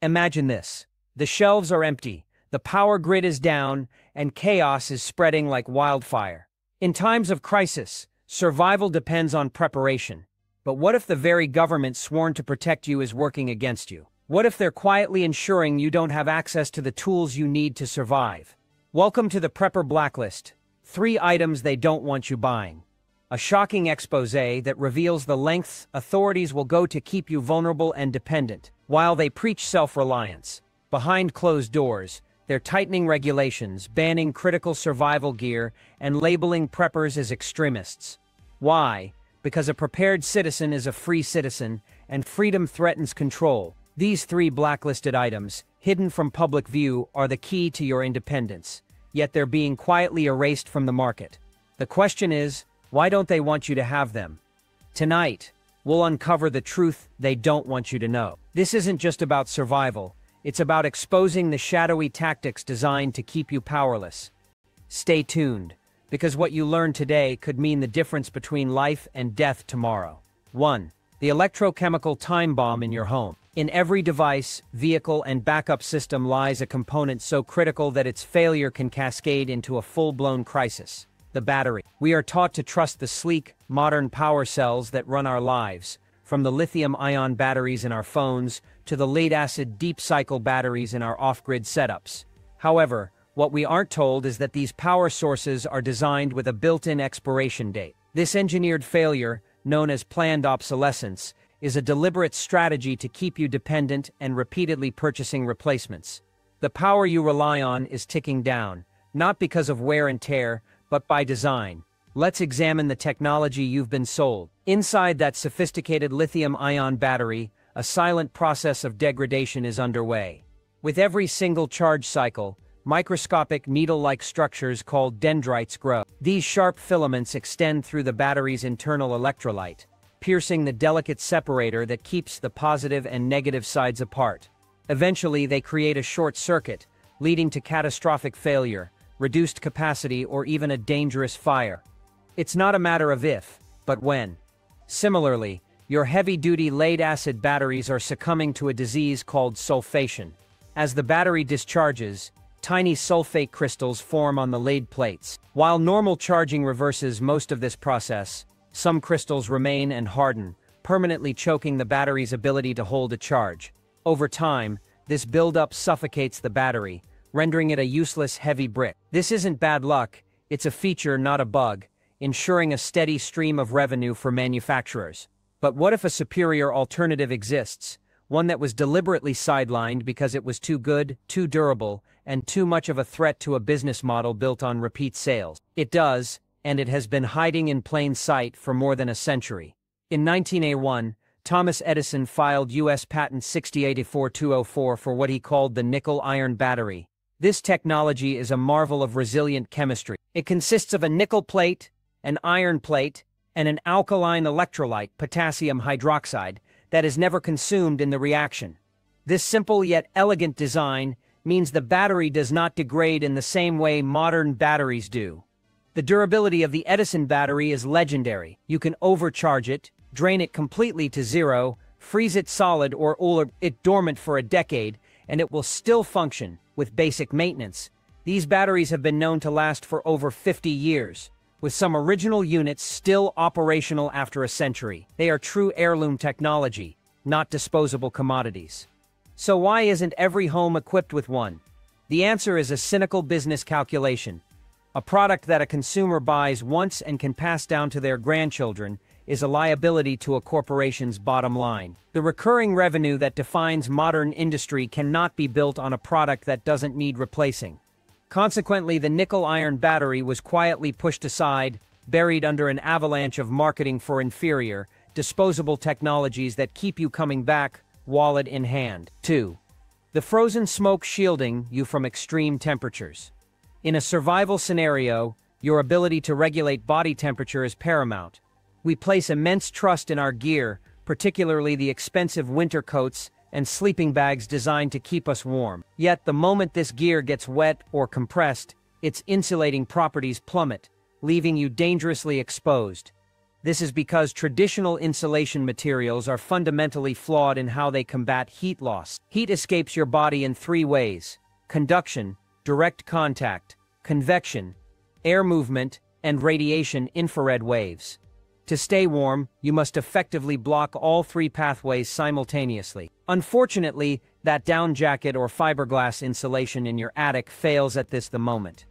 Imagine this. The shelves are empty, the power grid is down, and chaos is spreading like wildfire. In times of crisis, survival depends on preparation. But what if the very government sworn to protect you is working against you? What if they're quietly ensuring you don't have access to the tools you need to survive? Welcome to the Prepper Blacklist. Three items they don't want you buying. A shocking expose that reveals the lengths authorities will go to keep you vulnerable and dependent, while they preach self-reliance. Behind closed doors, they're tightening regulations, banning critical survival gear, and labeling preppers as extremists. Why? Because a prepared citizen is a free citizen, and freedom threatens control. These three blacklisted items, hidden from public view, are the key to your independence, yet they're being quietly erased from the market. The question is, why don't they want you to have them? Tonight, we'll uncover the truth they don't want you to know. This isn't just about survival, it's about exposing the shadowy tactics designed to keep you powerless. Stay tuned, because what you learn today could mean the difference between life and death tomorrow. 1. The electrochemical time bomb in your home. In every device, vehicle, and backup system lies a component so critical that its failure can cascade into a full-blown crisis. The battery. We are taught to trust the sleek, modern power cells that run our lives, from the lithium-ion batteries in our phones to the lead-acid deep-cycle batteries in our off-grid setups. However, what we aren't told is that these power sources are designed with a built-in expiration date. This engineered failure, known as planned obsolescence, is a deliberate strategy to keep you dependent and repeatedly purchasing replacements. The power you rely on is ticking down, not because of wear and tear, but by design. Let's examine the technology you've been sold. Inside that sophisticated lithium-ion battery, a silent process of degradation is underway. With every single charge cycle, microscopic needle-like structures called dendrites grow. These sharp filaments extend through the battery's internal electrolyte, piercing the delicate separator that keeps the positive and negative sides apart. Eventually, they create a short circuit, leading to catastrophic failure, reduced capacity, or even a dangerous fire. It's not a matter of if, but when. Similarly, your heavy-duty lead-acid batteries are succumbing to a disease called sulfation. As the battery discharges, tiny sulfate crystals form on the lead plates. While normal charging reverses most of this process, some crystals remain and harden, permanently choking the battery's ability to hold a charge. Over time, this buildup suffocates the battery, rendering it a useless heavy brick. This isn't bad luck, it's a feature not a bug, ensuring a steady stream of revenue for manufacturers. But what if a superior alternative exists, one that was deliberately sidelined because it was too good, too durable, and too much of a threat to a business model built on repeat sales? It does, and it has been hiding in plain sight for more than a century. In 1901, Thomas Edison filed U.S. Patent 6084204 for what he called the nickel-iron battery. This technology is a marvel of resilient chemistry. It consists of a nickel plate, an iron plate, and an alkaline electrolyte, potassium hydroxide, that is never consumed in the reaction. This simple yet elegant design means the battery does not degrade in the same way modern batteries do. The durability of the Edison battery is legendary. You can overcharge it, drain it completely to zero, freeze it solid or it dormant for a decade, and it will still function with basic maintenance. These batteries have been known to last for over 50 years, with some original units still operational after a century. They are true heirloom technology, not disposable commodities. So why isn't every home equipped with one? The answer is a cynical business calculation. A product that a consumer buys once and can pass down to their grandchildren is a liability to a corporation's bottom line. The recurring revenue that defines modern industry cannot be built on a product that doesn't need replacing. Consequently, the nickel-iron battery was quietly pushed aside, buried under an avalanche of marketing for inferior, disposable technologies that keep you coming back, wallet in hand. 2. The frozen smoke shielding you from extreme temperatures. In a survival scenario, your ability to regulate body temperature is paramount. We place immense trust in our gear, particularly the expensive winter coats and sleeping bags designed to keep us warm. Yet the moment this gear gets wet or compressed, its insulating properties plummet, leaving you dangerously exposed. This is because traditional insulation materials are fundamentally flawed in how they combat heat loss. Heat escapes your body in three ways. Conduction, direct contact, convection, air movement, and radiation infrared waves. To stay warm, you must effectively block all three pathways simultaneously. Unfortunately, that down jacket or fiberglass insulation in your attic fails at this the moment.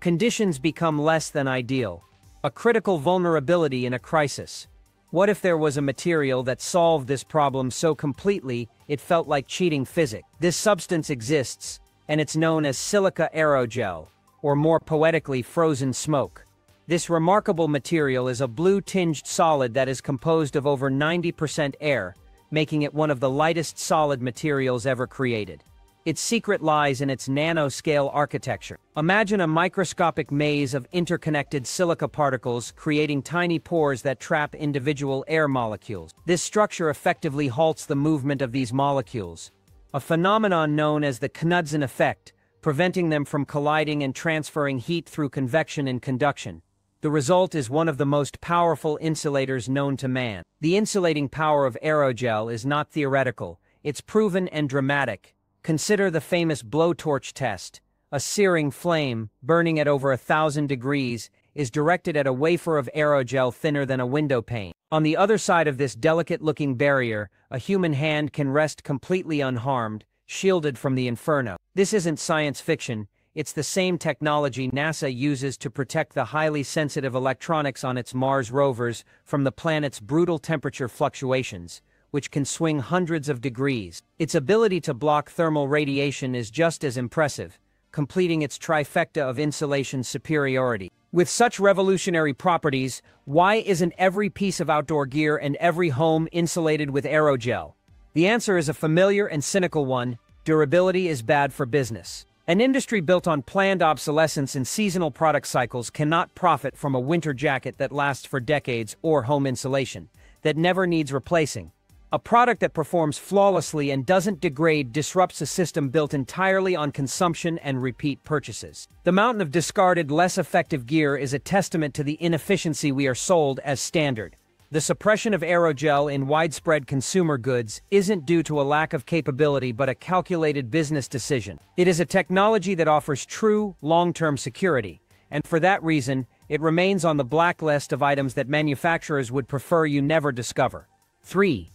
Conditions become less than ideal. A critical vulnerability in a crisis. What if there was a material that solved this problem so completely it felt like cheating physics? This substance exists, and it's known as silica aerogel, or more poetically frozen smoke. This remarkable material is a blue-tinged solid that is composed of over 90% air, making it one of the lightest solid materials ever created. Its secret lies in its nanoscale architecture. Imagine a microscopic maze of interconnected silica particles creating tiny pores that trap individual air molecules. This structure effectively halts the movement of these molecules, a phenomenon known as the Knudsen effect, preventing them from colliding and transferring heat through convection and conduction. The result is one of the most powerful insulators known to man. The insulating power of aerogel is not theoretical, it's proven and dramatic. Consider the famous blowtorch test. A searing flame, burning at over a thousand degrees, is directed at a wafer of aerogel thinner than a window pane. On the other side of this delicate-looking barrier, a human hand can rest completely unharmed, shielded from the inferno. This isn't science fiction, it's the same technology NASA uses to protect the highly sensitive electronics on its Mars rovers from the planet's brutal temperature fluctuations, which can swing hundreds of degrees. Its ability to block thermal radiation is just as impressive, completing its trifecta of insulation superiority. With such revolutionary properties, why isn't every piece of outdoor gear and every home insulated with aerogel? The answer is a familiar and cynical one, durability is bad for business. An industry built on planned obsolescence and seasonal product cycles cannot profit from a winter jacket that lasts for decades or home insulation that never needs replacing. A product that performs flawlessly and doesn't degrade disrupts a system built entirely on consumption and repeat purchases. The mountain of discarded, less effective gear is a testament to the inefficiency we are sold as standard. The suppression of aerogel in widespread consumer goods isn't due to a lack of capability but a calculated business decision. It is a technology that offers true, long-term security, and for that reason, it remains on the blacklist of items that manufacturers would prefer you never discover. 3.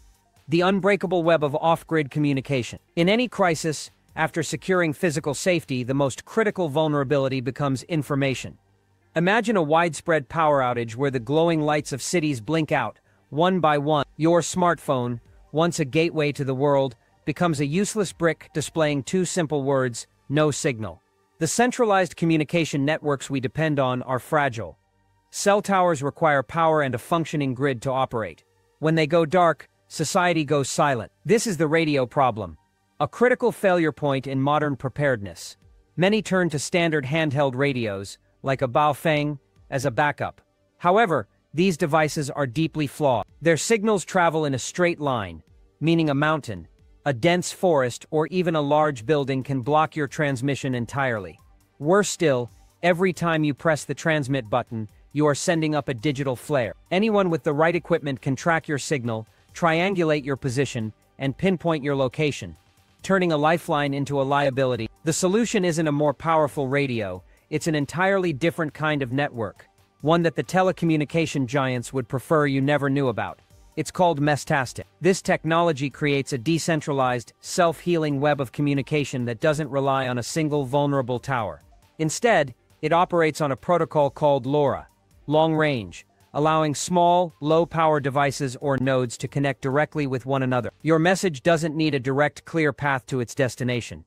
The unbreakable web of off-grid communication. In any crisis, after securing physical safety, the most critical vulnerability becomes information. Imagine a widespread power outage where the glowing lights of cities blink out, one by one. Your smartphone, once a gateway to the world, becomes a useless brick displaying two simple words, no signal. The centralized communication networks we depend on are fragile. Cell towers require power and a functioning grid to operate. When they go dark, society goes silent. This is the radio problem, a critical failure point in modern preparedness. Many turn to standard handheld radios, like a Baofeng, as a backup. However, these devices are deeply flawed. Their signals travel in a straight line, meaning a mountain, a dense forest, or even a large building can block your transmission entirely. Worse still, every time you press the transmit button, you are sending up a digital flare. Anyone with the right equipment can track your signal, triangulate your position, and pinpoint your location, turning a lifeline into a liability. The solution isn't a more powerful radio, it's an entirely different kind of network, one that the telecommunication giants would prefer you never knew about. It's called Meshtastic. This technology creates a decentralized, self-healing web of communication that doesn't rely on a single vulnerable tower. Instead, it operates on a protocol called LoRa, long range, allowing small, low-power devices or nodes to connect directly with one another. Your message doesn't need a direct, clear path to its destination.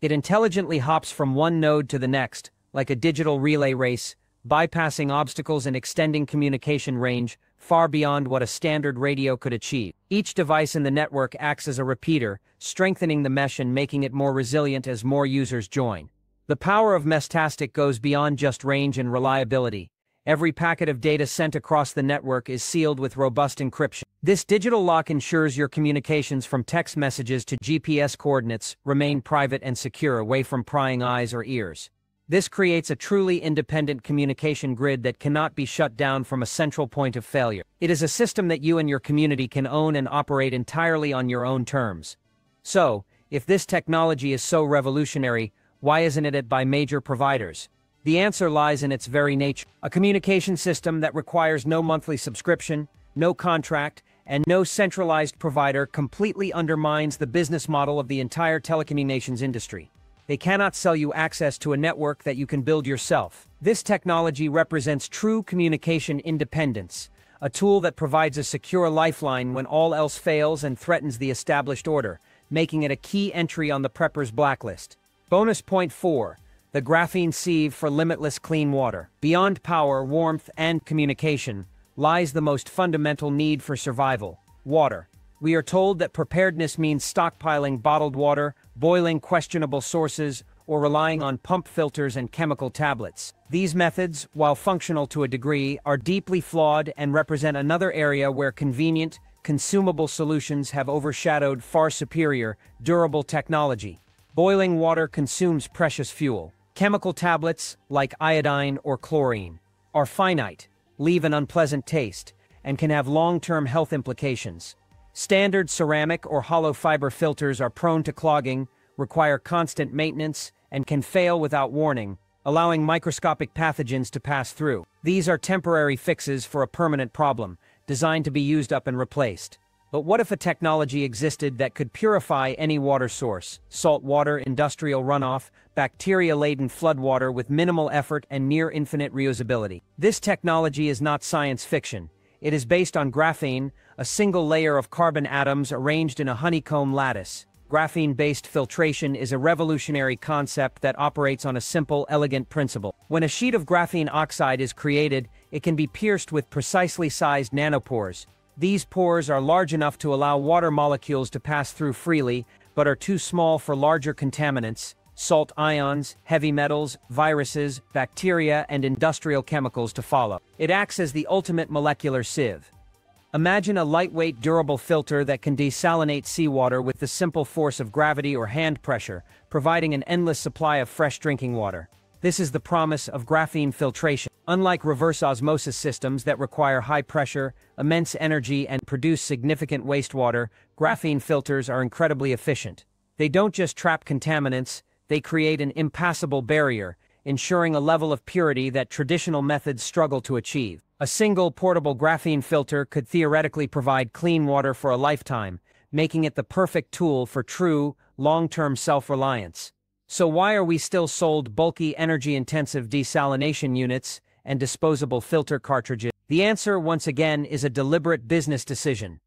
It intelligently hops from one node to the next, like a digital relay race, bypassing obstacles and extending communication range far beyond what a standard radio could achieve. Each device in the network acts as a repeater, strengthening the mesh and making it more resilient as more users join. The power of Meshtastic goes beyond just range and reliability. Every packet of data sent across the network is sealed with robust encryption. This digital lock ensures your communications from text messages to GPS coordinates remain private and secure away from prying eyes or ears. This creates a truly independent communication grid that cannot be shut down from a central point of failure. It is a system that you and your community can own and operate entirely on your own terms. So, if this technology is so revolutionary, why isn't it by major providers? The answer lies in its very nature. A communication system that requires no monthly subscription, no contract, and no centralized provider completely undermines the business model of the entire telecommunications industry. They cannot sell you access to a network that you can build yourself. This technology represents true communication independence, a tool that provides a secure lifeline when all else fails and threatens the established order, making it a key entry on the prepper's blacklist. Bonus point 4. The graphene sieve for limitless clean water. Beyond power, warmth, and communication lies the most fundamental need for survival, water. We are told that preparedness means stockpiling bottled water, boiling questionable sources, or relying on pump filters and chemical tablets. These methods, while functional to a degree, are deeply flawed and represent another area where convenient, consumable solutions have overshadowed far superior, durable technology. Boiling water consumes precious fuel. Chemical tablets, like iodine or chlorine, are finite, leave an unpleasant taste, and can have long-term health implications. Standard ceramic or hollow fiber filters are prone to clogging, require constant maintenance, and can fail without warning, allowing microscopic pathogens to pass through. These are temporary fixes for a permanent problem, designed to be used up and replaced. But what if a technology existed that could purify any water source, salt water, industrial runoff, bacteria-laden floodwater with minimal effort and near-infinite reusability? This technology is not science fiction. It is based on graphene, a single layer of carbon atoms arranged in a honeycomb lattice. Graphene-based filtration is a revolutionary concept that operates on a simple, elegant principle. When a sheet of graphene oxide is created, it can be pierced with precisely sized nanopores. These pores are large enough to allow water molecules to pass through freely, but are too small for larger contaminants, salt ions, heavy metals, viruses, bacteria, and industrial chemicals to follow. It acts as the ultimate molecular sieve. Imagine a lightweight, durable filter that can desalinate seawater with the simple force of gravity or hand pressure, providing an endless supply of fresh drinking water. This is the promise of graphene filtration. Unlike reverse osmosis systems that require high pressure, immense energy, and produce significant wastewater, graphene filters are incredibly efficient. They don't just trap contaminants, they create an impassable barrier, ensuring a level of purity that traditional methods struggle to achieve. A single portable graphene filter could theoretically provide clean water for a lifetime, making it the perfect tool for true, long-term self-reliance. So why are we still sold bulky energy-intensive desalination units and disposable filter cartridges? The answer, once again, is a deliberate business decision.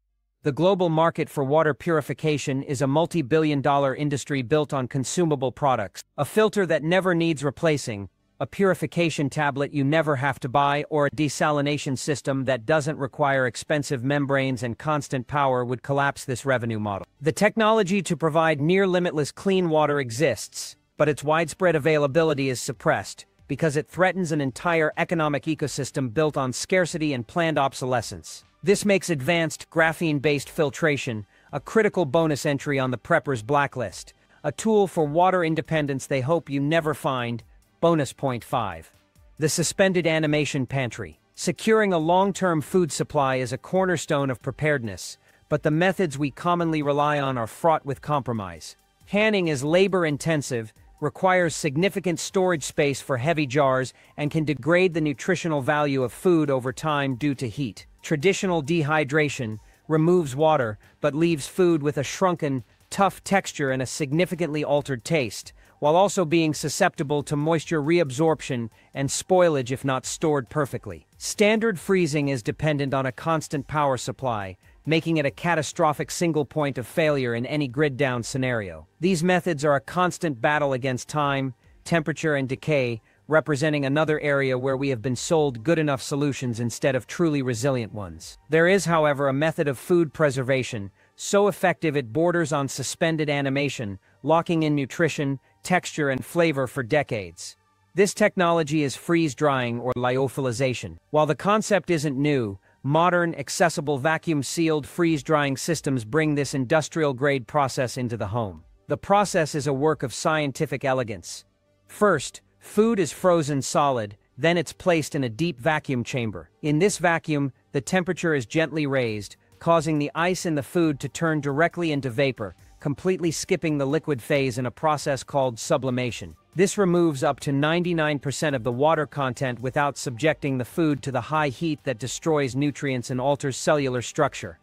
The global market for water purification is a multi-billion dollar industry built on consumable products. A filter that never needs replacing, a purification tablet you never have to buy, or a desalination system that doesn't require expensive membranes and constant power would collapse this revenue model. The technology to provide near-limitless clean water exists, but its widespread availability is suppressed because it threatens an entire economic ecosystem built on scarcity and planned obsolescence. This makes advanced graphene-based filtration a critical bonus entry on the prepper's blacklist, a tool for water independence they hope you never find. Bonus point 5. The Suspended Animation Pantry. Securing a long-term food supply is a cornerstone of preparedness, but the methods we commonly rely on are fraught with compromise. Canning is labor-intensive, requires significant storage space for heavy jars, and can degrade the nutritional value of food over time due to heat. Traditional dehydration removes water but leaves food with a shrunken, tough texture and a significantly altered taste, while also being susceptible to moisture reabsorption and spoilage if not stored perfectly. Standard freezing is dependent on a constant power supply, making it a catastrophic single point of failure in any grid-down scenario. These methods are a constant battle against time, temperature, and decay, representing another area where we have been sold good enough solutions instead of truly resilient ones. There is, however, a method of food preservation, so effective it borders on suspended animation, locking in nutrition, texture, and flavor for decades. This technology is freeze-drying or lyophilization. While the concept isn't new, modern, accessible vacuum-sealed freeze-drying systems bring this industrial-grade process into the home. The process is a work of scientific elegance. First, Food is frozen solid, then it's placed in a deep vacuum chamber. In this vacuum, the temperature is gently raised, causing the ice in the food to turn directly into vapor, completely skipping the liquid phase in a process called sublimation. This removes up to 99% of the water content without subjecting the food to the high heat that destroys nutrients and alters cellular structure.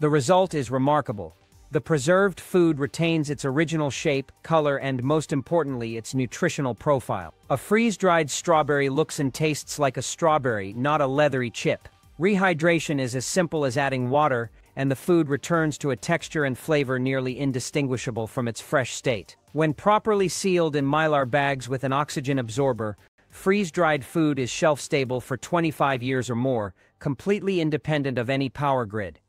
The result is remarkable. The preserved food retains its original shape, color, and most importantly, its nutritional profile. A freeze-dried strawberry looks and tastes like a strawberry, not a leathery chip. Rehydration is as simple as adding water, and the food returns to a texture and flavor nearly indistinguishable from its fresh state. When properly sealed in mylar bags with an oxygen absorber, freeze-dried food is shelf-stable for 25 years or more, completely independent of any power grid.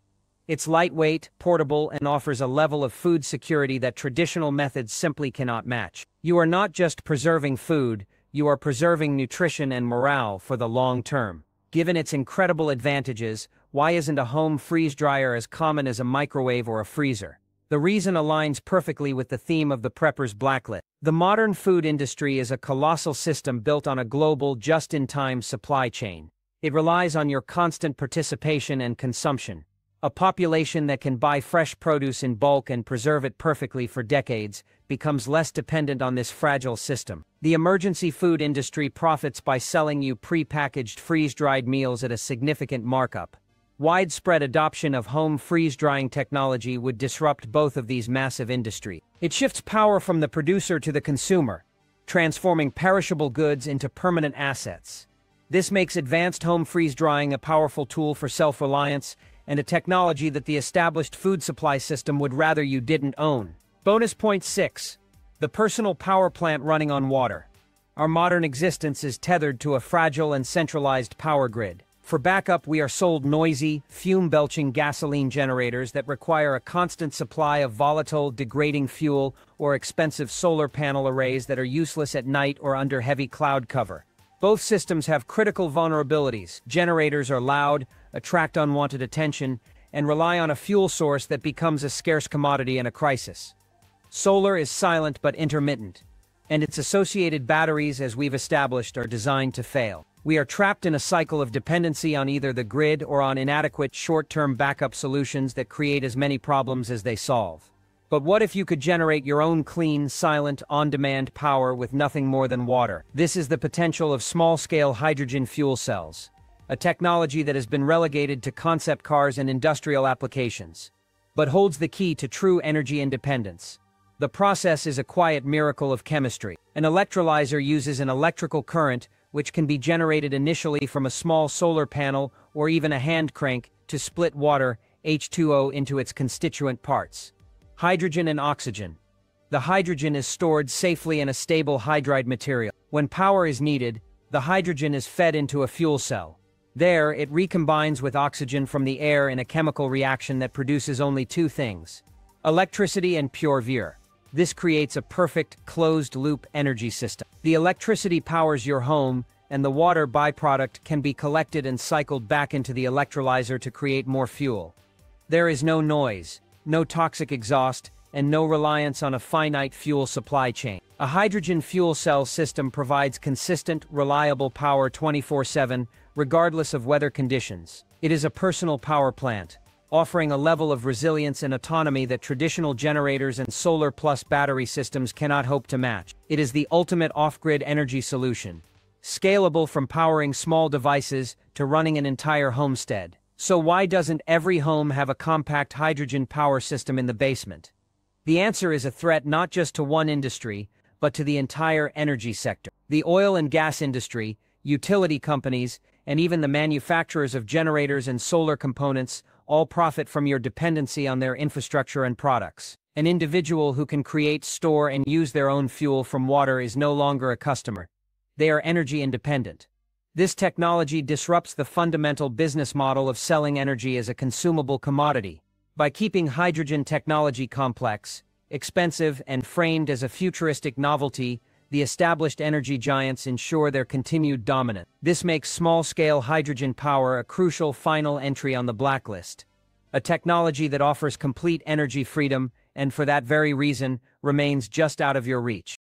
It's lightweight, portable, and offers a level of food security that traditional methods simply cannot match. You are not just preserving food, you are preserving nutrition and morale for the long term. Given its incredible advantages, why isn't a home freeze dryer as common as a microwave or a freezer? The reason aligns perfectly with the theme of the Prepper's Blacklist. The modern food industry is a colossal system built on a global, just-in-time supply chain. It relies on your constant participation and consumption. A population that can buy fresh produce in bulk and preserve it perfectly for decades becomes less dependent on this fragile system. The emergency food industry profits by selling you pre-packaged freeze-dried meals at a significant markup. Widespread adoption of home freeze-drying technology would disrupt both of these massive industries. It shifts power from the producer to the consumer, transforming perishable goods into permanent assets. This makes advanced home freeze-drying a powerful tool for self-reliance and a technology that the established food supply system would rather you didn't own. Bonus point 6. The personal power plant running on water. Our modern existence is tethered to a fragile and centralized power grid. For backup, we are sold noisy, fume-belching gasoline generators that require a constant supply of volatile, degrading fuel or expensive solar panel arrays that are useless at night or under heavy cloud cover. Both systems have critical vulnerabilities. Generators are loud, attract unwanted attention, and rely on a fuel source that becomes a scarce commodity in a crisis. Solar is silent but intermittent, and its associated batteries, as we've established, are designed to fail. We are trapped in a cycle of dependency on either the grid or on inadequate short-term backup solutions that create as many problems as they solve. But what if you could generate your own clean, silent, on-demand power with nothing more than water? This is the potential of small-scale hydrogen fuel cells a technology that has been relegated to concept cars and industrial applications, but holds the key to true energy independence. The process is a quiet miracle of chemistry. An electrolyzer uses an electrical current which can be generated initially from a small solar panel or even a hand crank to split water, H2O, into its constituent parts. Hydrogen and oxygen. The hydrogen is stored safely in a stable hydride material. When power is needed, the hydrogen is fed into a fuel cell. There, it recombines with oxygen from the air in a chemical reaction that produces only two things, electricity and pure vir. This creates a perfect, closed-loop energy system. The electricity powers your home, and the water byproduct can be collected and cycled back into the electrolyzer to create more fuel. There is no noise, no toxic exhaust, and no reliance on a finite fuel supply chain. A hydrogen fuel cell system provides consistent, reliable power 24-7, regardless of weather conditions. It is a personal power plant, offering a level of resilience and autonomy that traditional generators and solar plus battery systems cannot hope to match. It is the ultimate off-grid energy solution, scalable from powering small devices to running an entire homestead. So why doesn't every home have a compact hydrogen power system in the basement? The answer is a threat not just to one industry, but to the entire energy sector. The oil and gas industry, utility companies, and even the manufacturers of generators and solar components all profit from your dependency on their infrastructure and products. An individual who can create, store, and use their own fuel from water is no longer a customer. They are energy independent. This technology disrupts the fundamental business model of selling energy as a consumable commodity. By keeping hydrogen technology complex, expensive, and framed as a futuristic novelty, the established energy giants ensure their continued dominance. This makes small-scale hydrogen power a crucial final entry on the blacklist, a technology that offers complete energy freedom and for that very reason remains just out of your reach.